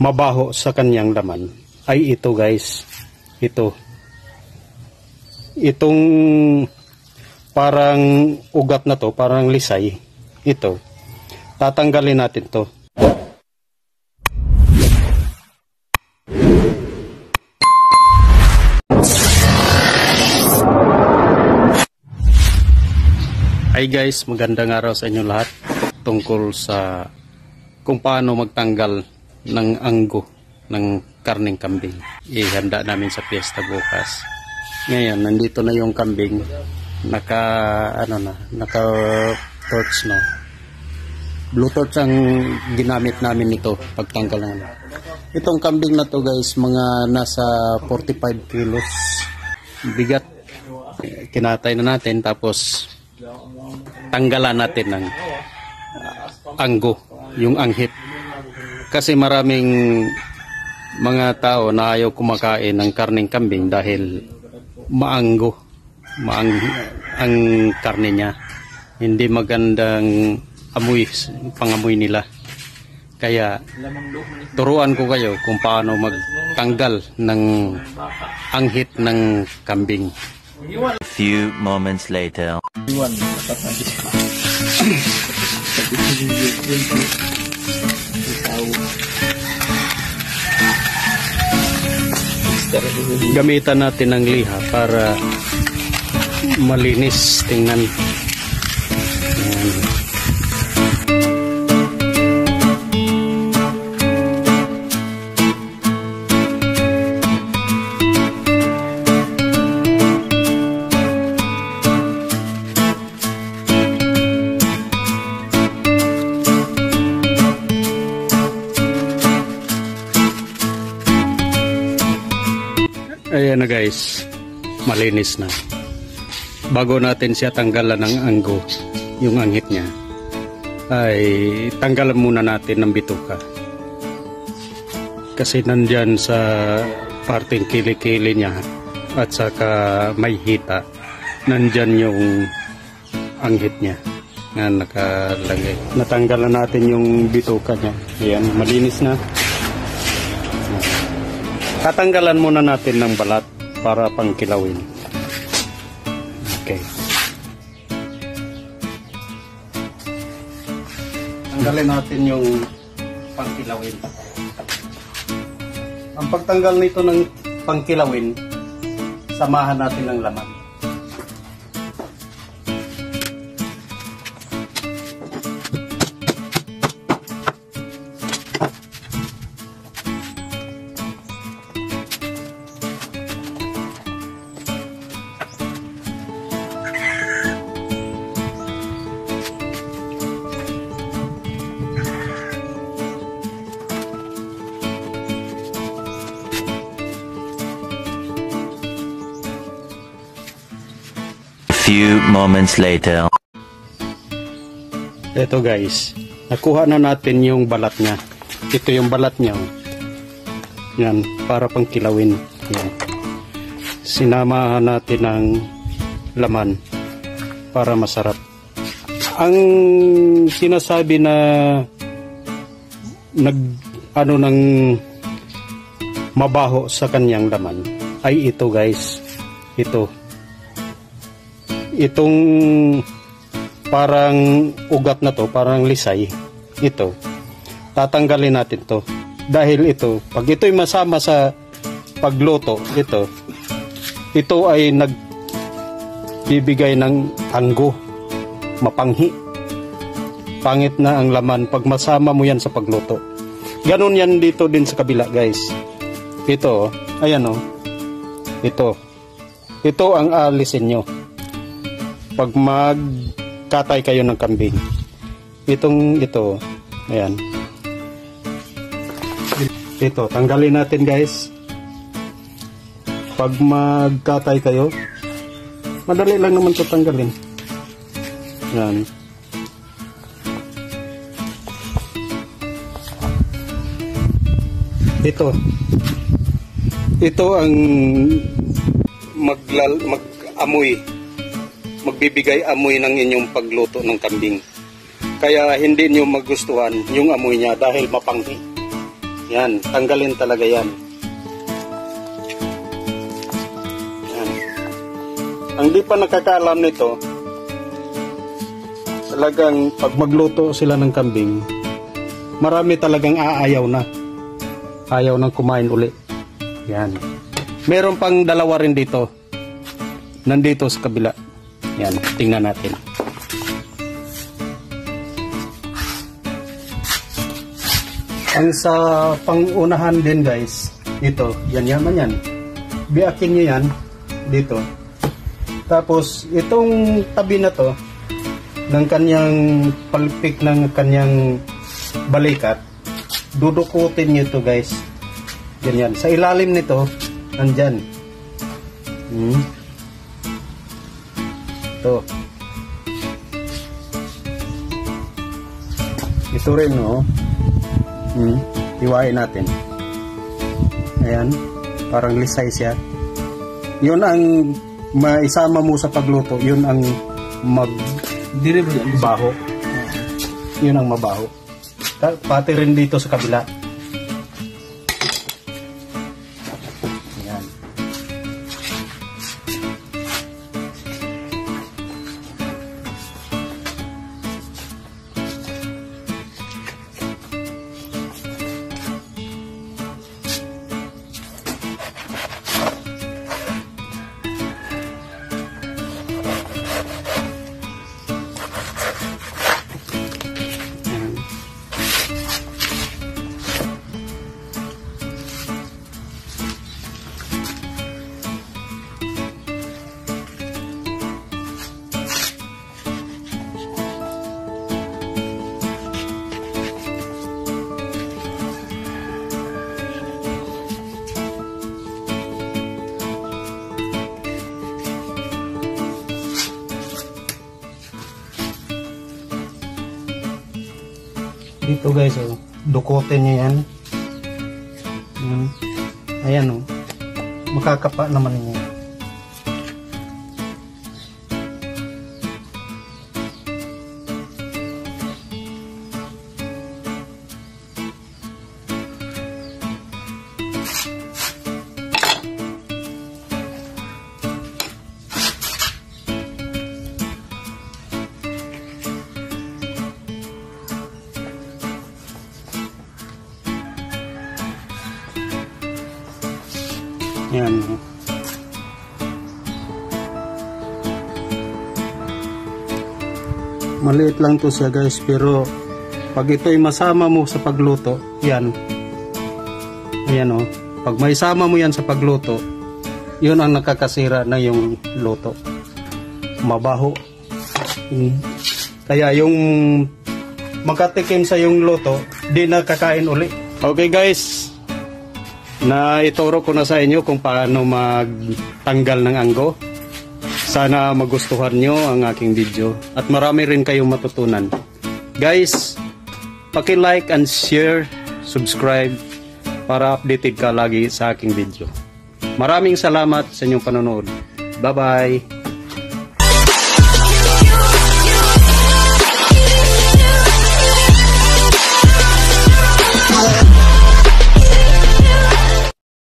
mabaho sa kanyang laman ay ito guys. Ito. Itong parang ugat na to, parang lisay. Ito. Tatanggalin natin to. Hi guys, magandang araw sa inyo lahat tungkol sa kung paano magtanggal ng anggo ng karning kambing. Ihanda namin sa piyesta bukas. Ngayon, nandito na yung kambing. Naka, ano na, naka torch na. Blue torch ang ginamit namin nito pagtanggal na. Itong kambing na to guys, mga nasa 45 kilos. Bigat. Kinatay na natin tapos tanggalan natin ng anggo, yung anghit. Kasi maraming mga tao na ayaw kumakain ng karning kambing dahil maanggo, maang ang karne niya. Hindi magandang amoy, pangamoy nila. Kaya turuan ko kayo kung paano magtanggal ng anghit ng kambing. A few moments later. Gamitan natin ng liha para malinis tingnan. Ayan na guys, malinis na. Bago natin siya tanggalan ng anggo, yung anghit niya, ay tanggalan muna natin ng bituka. Kasi nandyan sa parting kilikili niya at saka may hita, nandyan yung anghit niya na nakalagay. Natanggalan natin yung bituka niya. Ayan, malinis na. Tatanggalan muna natin ng balat para pangkilawin. Okay. Tanggalin natin yung pangkilawin. Ang pagtanggal nito ng pangkilawin, samahan natin ng laman. Few moments later. Ito guys, nakuha na natin yung balat niya. Ito yung balat niya. oh. Yan, para pang kilawin. Yan. Sinamahan natin ng laman para masarap. Ang sinasabi na nag ano ng mabaho sa kanyang laman ay ito guys. Ito. Itong parang ugat na to, parang lisay. Ito. Tatanggalin natin to. Dahil ito, pag ito'y masama sa pagluto, ito, ito ay nagbibigay ng anggo, mapanghi. Pangit na ang laman pag masama mo yan sa pagluto. Ganon yan dito din sa kabila, guys. Ito, ayan oh. Ito. Ito ang alisin nyo. Pag magkatay kayo ng kambing. Itong ito, ayan. Ito, tanggalin natin guys. Pag magkatay kayo, madali lang naman ito tanggalin. Yan. Ito. Ito ang maglal, mag-amoy. Magbibigay amoy ng inyong pagluto ng kambing. Kaya hindi niyo magustuhan yung amoy niya dahil mapanghi. Yan, tanggalin talaga yan. Yan. Ang di pa nakakaalam nito, talagang pag magluto sila ng kambing, marami talagang aayaw na. Ayaw nang kumain uli. Yan. Meron pang dalawa rin dito. Nandito sa kabila. Yan, tingnan natin. Ang sa pangunahan din guys, ito, yan yaman yan. Biakin nyo yan, dito. Tapos, itong tabi na to, ng kanyang palpik ng kanyang balikat, dudukutin nyo to guys. Ganyan. Sa ilalim nito, nandyan. Hmm. Ito. Ito rin, no? Hmm. Iwain natin. Ayan. Parang lisay siya. Yun ang maisama mo sa pagluto. Yun ang mag baho. Yun ang mabaho. Pati rin dito sa kabila. Dito guys, oh. Dukutin nyo yan. Yan. Ayan, oh. Makakapa naman niya. Yan. Maliit lang to siya guys pero pag ito'y masama mo sa pagluto, yan. Ayan oh. Pag may sama mo yan sa pagluto, yun ang nakakasira na yung luto. Mabaho. Mm. Kaya yung makatikim sa yung luto, di na kakain uli. Okay guys, na ituro ko na sa inyo kung paano magtanggal ng anggo. Sana magustuhan nyo ang aking video at marami rin kayong matutunan. Guys, paki-like and share, subscribe para updated ka lagi sa aking video. Maraming salamat sa inyong panonood. Bye-bye!